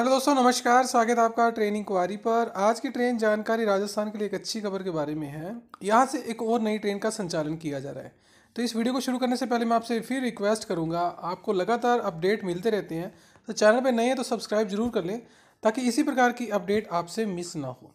Hello दोस्तों, नमस्कार। स्वागत है आपका ट्रेन इंक्वायरी पर। आज की ट्रेन जानकारी राजस्थान के लिए एक अच्छी खबर के बारे में है। यहाँ से एक और नई ट्रेन का संचालन किया जा रहा है। तो इस वीडियो को शुरू करने से पहले मैं आपसे फिर रिक्वेस्ट करूँगा, आपको लगातार अपडेट मिलते रहते हैं। तो चैनल पर नए हैं तो सब्सक्राइब ज़रूर कर लें, ताकि इसी प्रकार की अपडेट आपसे मिस ना हो।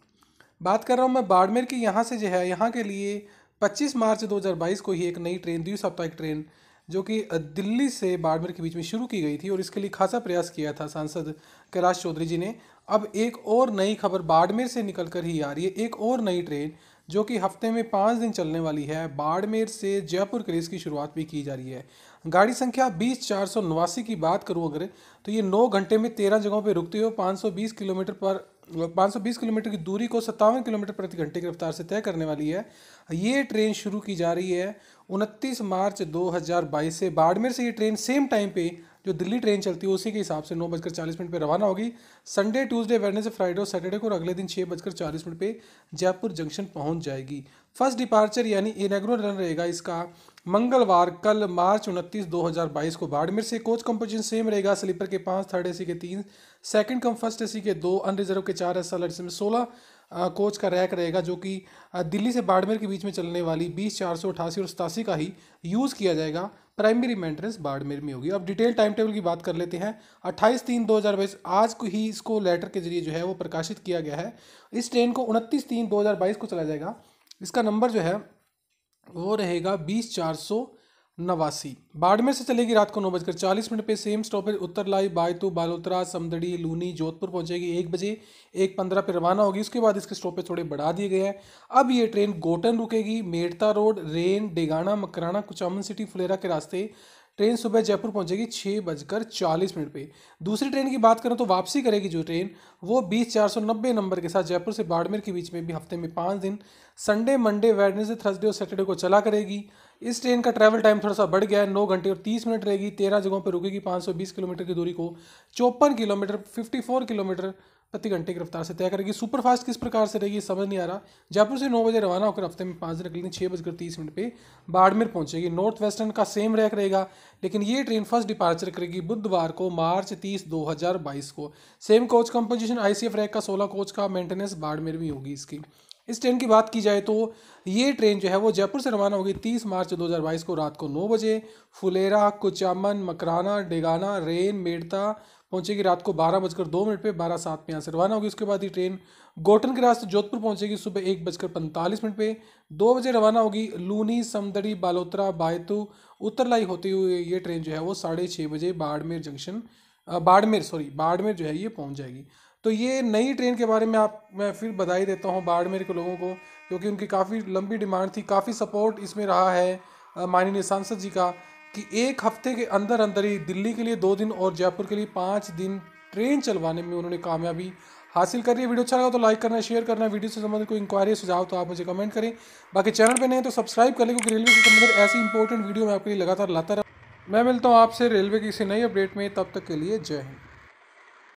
बात कर रहा हूँ मैं बाड़मेर की। यहाँ से जो है, यहाँ के लिए पच्चीस मार्च दो हज़ार बाईस को ही एक नई ट्रेन, द्विसाप्ताहिक ट्रेन जो कि दिल्ली से बाड़मेर के बीच में शुरू की गई थी और इसके लिए खासा प्रयास किया था सांसद कैलाश चौधरी जी ने। अब एक और नई खबर बाड़मेर से निकल कर ही आ रही है। एक और नई ट्रेन, जो कि हफ़्ते में पाँच दिन चलने वाली है, बाड़मेर से जयपुर के इसकी शुरुआत भी की जा रही है। गाड़ी संख्या बीस चार सौ नवासी की बात करूँ अगर तो ये नौ घंटे में तेरह जगहों पर रुकती हुई पाँच सौ बीस किलोमीटर पर 520 किलोमीटर की दूरी को सत्तावन किलोमीटर प्रति घंटे की रफ्तार से तय करने वाली है। ये ट्रेन शुरू की जा रही है उनतीस मार्च 2022 से। बाड़मेर से ये ट्रेन सेम टाइम पे जो दिल्ली ट्रेन चलती है, उसी के हिसाब से नौ बजकर चालीस मिनट पर रवाना होगी। संडे ट्यूसडे वेडनेसडे फ्राइडे और सैटरडे को अगले दिन छः बजकर चालीस मिनट पर जयपुर जंक्शन पहुँच जाएगी। फ़र्स्ट डिपार्चर यानी इनेग्रो रन रहेगा इसका। मंगलवार, कल मार्च उनतीस 2022 को बाड़मेर से। कोच कंपोजिशन सेम रहेगा, स्लीपर के पाँच थर्ड एसी के तीन सेकंड कम फ़र्स्ट एसी के दो अनरिजर्व के चार एस एल में सोलह कोच का रैक रहेगा जो कि दिल्ली से बाड़मेर के बीच में चलने वाली बीस, चार सौ अठासी और सतासी का ही यूज़ किया जाएगा। प्राइमरी मेंटेनेंस बाड़मेर में होगी। अब डिटेल टाइम टेबल की बात कर लेते हैं। अट्ठाईस तीन दो हज़ार बाईस, आज को ही इसको लेटर के ज़रिए जो है वो प्रकाशित किया गया है। इस ट्रेन को उनतीस तीन दो हज़ार बाईस को चला जाएगा। इसका नंबर जो है वो रहेगा बीस चार सौ नवासी। बाड़मेर से चलेगी रात को नौ बजकर चालीस मिनट पे same stoppage Uttarlai, Baytu, Balotra, Samdari, Luni, Jodhpur पहुंचेगी एक बजे। एक पंद्रह पे रवाना होगी। उसके बाद इसके स्टॉपेज थोड़े बढ़ा दिए गए हैं। अब ये ट्रेन गोटन रुकेगी। मेड़ता रोड, रेन डेगाना मकराना, कुचामन सिटी फुलेरा के रास्ते। ट्रेन सुबह जयपुर पहुंचेगी छः बजकर चालीस मिनट पे। दूसरी ट्रेन की बात करें तो वापसी करेगी जो ट्रेन वो बीस चार सौ नब्बे नंबर के साथ जयपुर से बाड़मेर के बीच में भी हफ़्ते में पाँच दिन। संडे मंडे वेडनेसडे थर्सडे और सैटरडे को चला करेगी। इस ट्रेन का ट्रैवल टाइम थोड़ा सा बढ़ गया है, नौ घंटे और तीस मिनट रहेगी। तेरह जगहों पर रुकेगी, पाँच सौ बीस किलोमीटर की दूरी को। चौपन किलोमीटर फिफ्टी फोर किलोमीटर प्रति घंटे की रफ्तार से तय करेगी। सुपर फास्ट किस प्रकार से रहेगी, समझ नहीं आ रहा। जयपुर से नौ बजे रवाना होकर हफ़्ते में पाँच दिन अगले छः बजकर तीस मिनट पे बाड़मेर पहुंचेगी। नॉर्थ वेस्टर्न का सेम रैक रहेगा, लेकिन ये ट्रेन फ़र्स्ट डिपार्चर करेगी बुधवार को, मार्च तीस, दो हज़ार बाईस को। Same coach composition I C F rack का सोलह कोच का मेंटेनेंस बाड़मेर में होगी इसकी। इस ट्रेन की बात की जाए तो ये ट्रेन जो है वो जयपुर से रवाना होगी तीस मार्च 2022 को रात को नौ बजे। फुलेरा, कुचामन, मकराना, डेगाना, रेन, मेड़ता पहुंचेगी रात को बारह बजकर दो मिनट पे, बारह सात में यहाँ से रवाना होगी। उसके बाद ये ट्रेन गोटन के रास्ते जोधपुर पहुंचेगी सुबह एक बजकर पैंतालीस मिनट पे। दो बजे रवाना होगी लूनी समदड़ी बालोतरा, बायतू, उत्तरलाई होते हुए ये ट्रेन जो है वो साढ़े छः बजे बाड़मेर जंक्शन बाड़मेर, सॉरी, बाड़मेर जो है ये पहुँच जाएगी। तो ये नई ट्रेन के बारे में आप, मैं फिर बधाई देता हूँ बाड़मेर के लोगों को, क्योंकि उनकी काफ़ी लंबी डिमांड थी, काफ़ी सपोर्ट इसमें रहा है माननीय सांसद जी का, कि एक हफ़्ते के अंदर अंदर ही दिल्ली के लिए दो दिन और जयपुर के लिए पाँच दिन ट्रेन चलवाने में उन्होंने कामयाबी हासिल कर रही है। वीडियो अच्छा लगा तो लाइक करना, शेयर करना, वीडियो से संबंधित कोई इंक्वायरी सुझाव तो आप मुझे कमेंट करें। बाकी चैनल पर नहीं तो सब्सक्राइब कर लें, क्योंकि रेलवे से संबंधित ऐसी इंपॉर्टेंट वीडियो मैं आपके लिए लगातार लाता रहा। मैं मिलता हूँ आपसे रेलवे की किसी नई अपडेट में, तब तक के लिए जय हिंद।